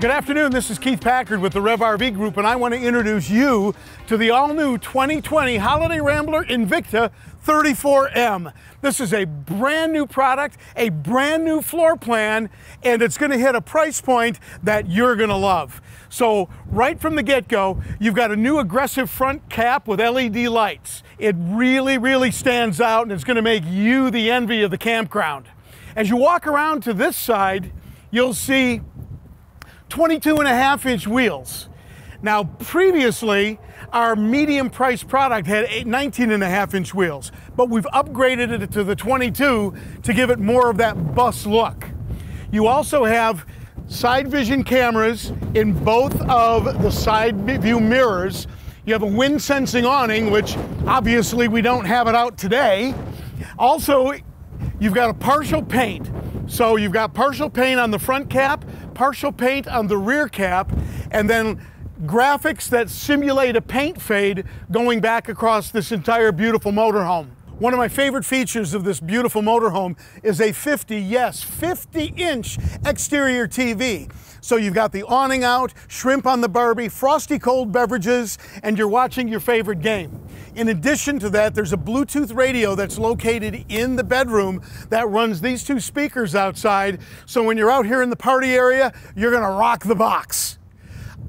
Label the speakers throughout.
Speaker 1: Good afternoon. This is Keith Packard with the Rev RV Group, and I want to introduce you to the all new 2020 Holiday Rambler Invicta 34M. This is a brand new product, a brand new floor plan, and it's going to hit a price point that you're going to love. So, right from the get go, you've got a new aggressive front cap with LED lights. It really, really stands out, and it's going to make you the envy of the campground. As you walk around to this side, you'll see 22 and a half inch wheels. Now, previously, our medium price product had 19 and a half inch wheels, but we've upgraded it to the 22 to give it more of that bus look. You also have side vision cameras in both of the side view mirrors. You have a wind sensing awning, which obviously we don't have it out today. Also, you've got a partial paint. So you've got partial paint on the front cap, partial paint on the rear cap, and then graphics that simulate a paint fade going back across this entire beautiful motorhome. One of my favorite features of this beautiful motorhome is a 50, yes, 50 inch exterior TV. So you've got the awning out, shrimp on the Barbie, frosty cold beverages, and you're watching your favorite game. In addition to that, there's a Bluetooth radio that's located in the bedroom that runs these two speakers outside. So when you're out here in the party area, you're gonna rock the box.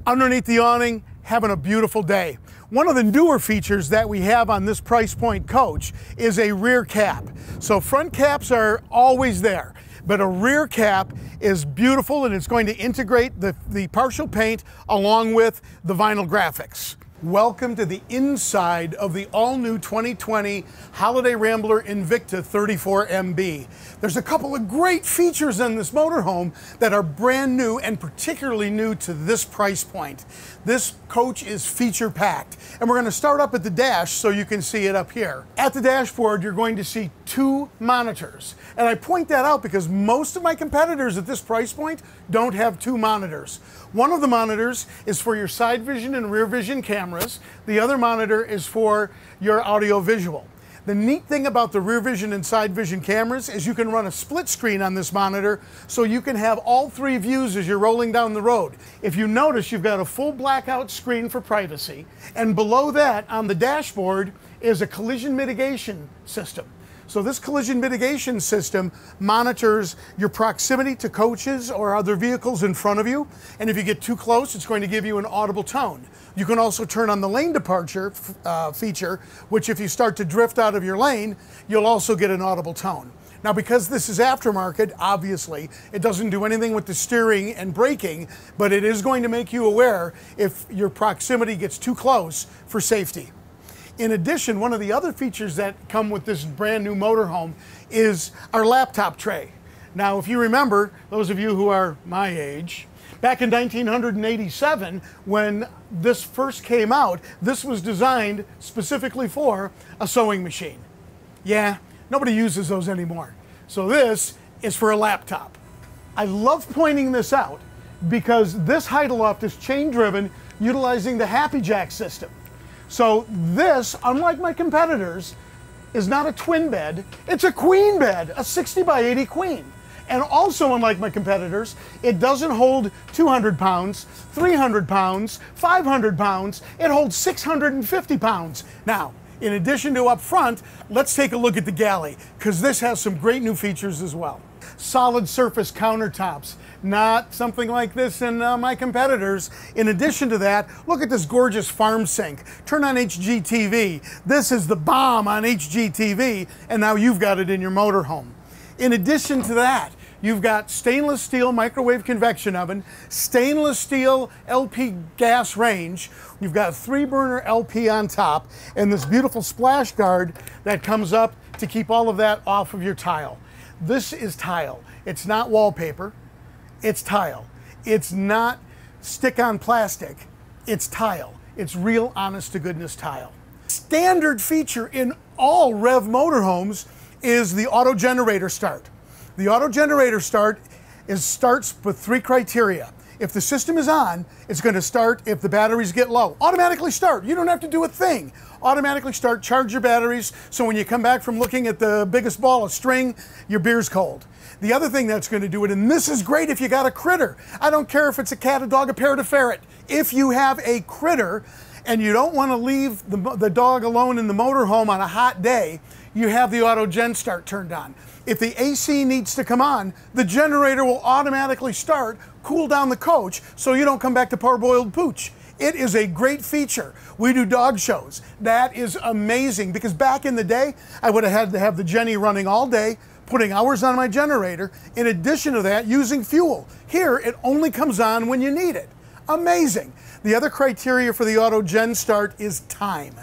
Speaker 1: Underneath the awning, having a beautiful day. One of the newer features that we have on this price point coach is a rear cap. So front caps are always there, but a rear cap is beautiful and it's going to integrate the, the partial paint along with the vinyl graphics. Welcome to the inside of the all-new 2020 Holiday Rambler Invicta 34MB. There's a couple of great features in this motorhome that are brand new and particularly new to this price point. This coach is feature packed and we're going to start up at the dash so you can see it up here. At the dashboard you're going to see two monitors and I point that out because most of my competitors at this price point don't have two monitors. One of the monitors is for your side vision and rear vision cameras. The other monitor is for your audio visual. The neat thing about the rear vision and side vision cameras is you can run a split screen on this monitor so you can have all three views as you're rolling down the road. If you notice, you've got a full blackout screen for privacy, and below that on the dashboard is a collision mitigation system. So this collision mitigation system monitors your proximity to coaches or other vehicles in front of you. And if you get too close, it's going to give you an audible tone. You can also turn on the lane departure uh, feature, which if you start to drift out of your lane, you'll also get an audible tone. Now, because this is aftermarket, obviously, it doesn't do anything with the steering and braking, but it is going to make you aware if your proximity gets too close for safety. In addition, one of the other features that come with this brand new motorhome is our laptop tray. Now, if you remember, those of you who are my age, back in 1987, when this first came out, this was designed specifically for a sewing machine. Yeah, nobody uses those anymore. So this is for a laptop. I love pointing this out because this Hide-A-Loft is chain driven utilizing the HappiJac system. So this, unlike my competitors, is not a twin bed, it's a queen bed, a 60 by 80 queen. And also, unlike my competitors, it doesn't hold 200 pounds, 300 pounds, 500 pounds, it holds 650 pounds. Now, in addition to up front, let's take a look at the galley, because this has some great new features as well. Solid surface countertops, not something like this in uh, my competitors. In addition to that, look at this gorgeous farm sink. Turn on HGTV. This is the bomb on HGTV, and now you've got it in your motorhome. In addition to that, You've got stainless steel microwave convection oven, stainless steel LP gas range. You've got three burner LP on top and this beautiful splash guard that comes up to keep all of that off of your tile. This is tile. It's not wallpaper it's tile. It's not stick on plastic, it's tile. It's real honest to goodness tile. Standard feature in all REV motorhomes is the auto generator start. The auto generator start is starts with three criteria. If the system is on, it's going to start if the batteries get low. Automatically start. You don't have to do a thing. Automatically start, charge your batteries, so when you come back from looking at the biggest ball of string, your beer's cold. The other thing that's going to do it, and this is great if you got a critter. I don't care if it's a cat, a dog, a parrot, a ferret. If you have a critter and you don't want to leave the, the dog alone in the motorhome on a hot day, you have the auto gen start turned on. If the AC needs to come on, the generator will automatically start, cool down the coach so you don't come back to parboiled pooch. It is a great feature. We do dog shows. That is amazing because back in the day, I would have had to have the Jenny running all day, putting hours on my generator. In addition to that, using fuel. Here, it only comes on when you need it. Amazing. The other criteria for the auto gen start is time.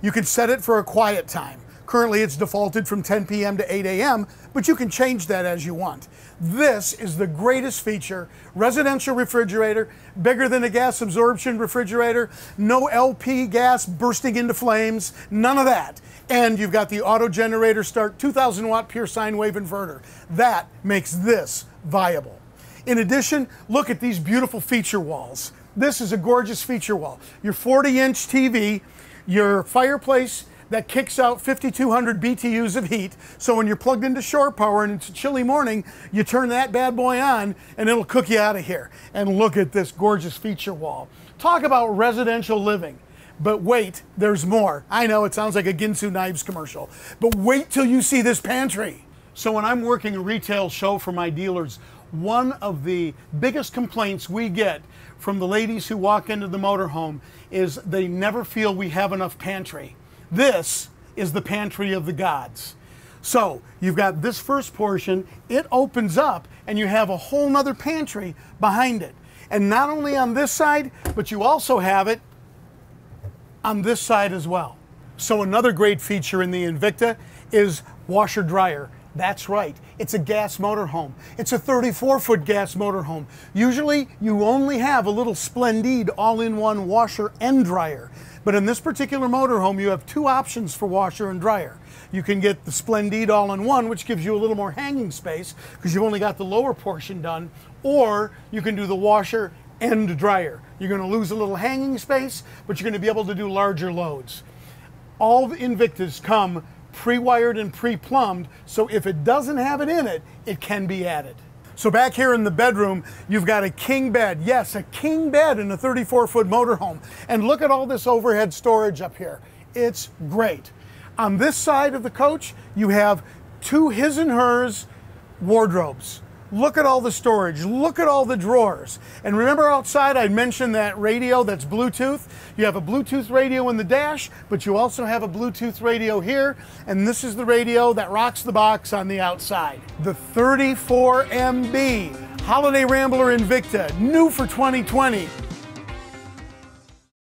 Speaker 1: You can set it for a quiet time. Currently, it's defaulted from 10 p.m. to 8 a.m., but you can change that as you want. This is the greatest feature. Residential refrigerator, bigger than a gas absorption refrigerator, no LP gas bursting into flames, none of that. And you've got the auto generator start 2000 watt pure sine wave inverter. That makes this viable. In addition, look at these beautiful feature walls. This is a gorgeous feature wall. Your 40 inch TV, your fireplace, that kicks out 5,200 BTUs of heat. So when you're plugged into shore power and it's a chilly morning, you turn that bad boy on and it'll cook you out of here. And look at this gorgeous feature wall. Talk about residential living. But wait, there's more. I know it sounds like a Ginsu Knives commercial, but wait till you see this pantry. So when I'm working a retail show for my dealers, one of the biggest complaints we get from the ladies who walk into the motorhome is they never feel we have enough pantry. This is the pantry of the gods. So you've got this first portion, it opens up and you have a whole nother pantry behind it. And not only on this side, but you also have it on this side as well. So another great feature in the Invicta is washer dryer. That's right, it's a gas motorhome. It's a 34 foot gas motorhome. Usually you only have a little Splendide all in one washer and dryer. But in this particular motorhome, you have two options for washer and dryer. You can get the Splendide all-in-one, which gives you a little more hanging space because you've only got the lower portion done, or you can do the washer and dryer. You're going to lose a little hanging space, but you're going to be able to do larger loads. All the Invictas come pre-wired and pre-plumbed, so if it doesn't have it in it, it can be added. So back here in the bedroom, you've got a king bed. Yes, a king bed in a 34 foot motorhome. And look at all this overhead storage up here. It's great. On this side of the coach, you have two his and hers wardrobes. Look at all the storage. Look at all the drawers. And remember outside I mentioned that radio that's Bluetooth? You have a Bluetooth radio in the dash, but you also have a Bluetooth radio here. And this is the radio that rocks the box on the outside. The 34MB Holiday Rambler Invicta, new for 2020.